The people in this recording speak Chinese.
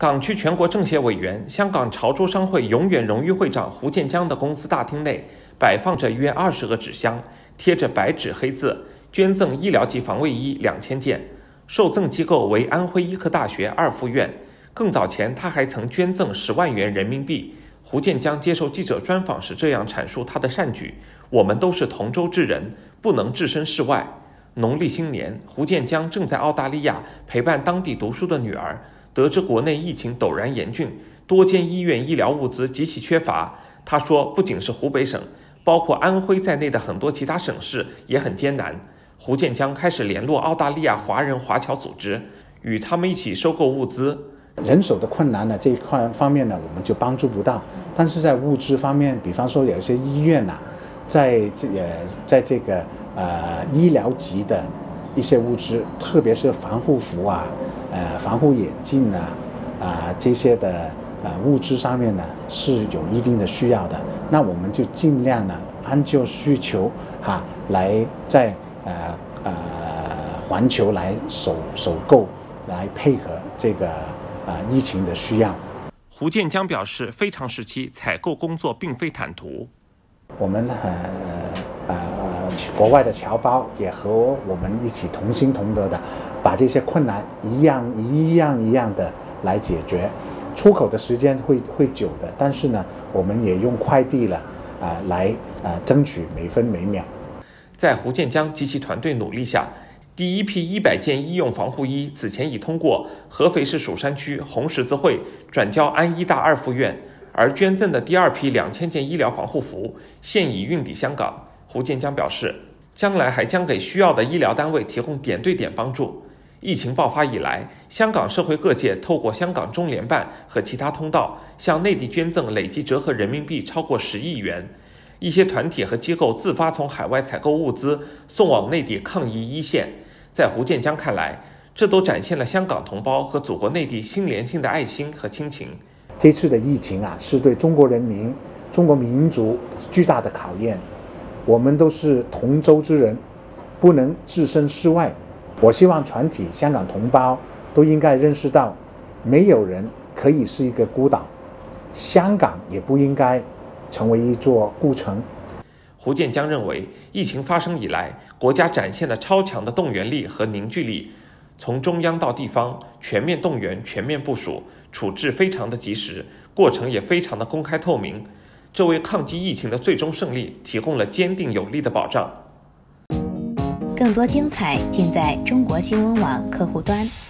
港区全国政协委员、香港潮州商会永远荣誉会长胡建江的公司大厅内摆放着约二十个纸箱，贴着白纸黑字，捐赠医疗级防卫衣两千件，受赠机构为安徽医科大学二附院。更早前，他还曾捐赠十万元人民币。胡建江接受记者专访时这样阐述他的善举：“我们都是同舟之人，不能置身事外。”农历新年，胡建江正在澳大利亚陪伴当地读书的女儿。得知国内疫情陡然严峻，多间医院医疗物资极其缺乏。他说，不仅是湖北省，包括安徽在内的很多其他省市也很艰难。胡建江开始联络澳大利亚华人华侨组织，与他们一起收购物资。人手的困难呢，这一块方面呢，我们就帮助不到。但是在物资方面，比方说有一些医院呐，在这也在这个呃医疗级的一些物资，特别是防护服啊。呃，防护眼镜啊，啊这些的呃物资上面呢是有一定的需要的，那我们就尽量呢按照需求哈来在呃呃环球来首首购来配合这个啊疫情的需要。胡建江表示，非常时期采购工作并非坦途，我们呃呃国外的侨胞也和我们一起同心同德的。把这些困难一样一样一样的来解决，出口的时间会会久的，但是呢，我们也用快递了啊来啊争取每分每秒。在胡建江及其团队努力下，第一批一百件医用防护衣此前已通过合肥市蜀山区红十字会转交安医大二附院，而捐赠的第二批两千件医疗防护服现已运抵香港。胡建江表示，将来还将给需要的医疗单位提供点对点帮助。疫情爆发以来，香港社会各界透过香港中联办和其他通道向内地捐赠，累计折合人民币超过十亿元。一些团体和机构自发从海外采购物资送往内地抗疫一线。在胡建江看来，这都展现了香港同胞和祖国内地心连心的爱心和亲情。这次的疫情啊，是对中国人民、中国民族巨大的考验。我们都是同舟之人，不能置身事外。我希望全体香港同胞都应该认识到，没有人可以是一个孤岛，香港也不应该成为一座孤城。胡建江认为，疫情发生以来，国家展现了超强的动员力和凝聚力，从中央到地方全面动员、全面部署，处置非常的及时，过程也非常的公开透明，这为抗击疫情的最终胜利提供了坚定有力的保障。更多精彩尽在中国新闻网客户端。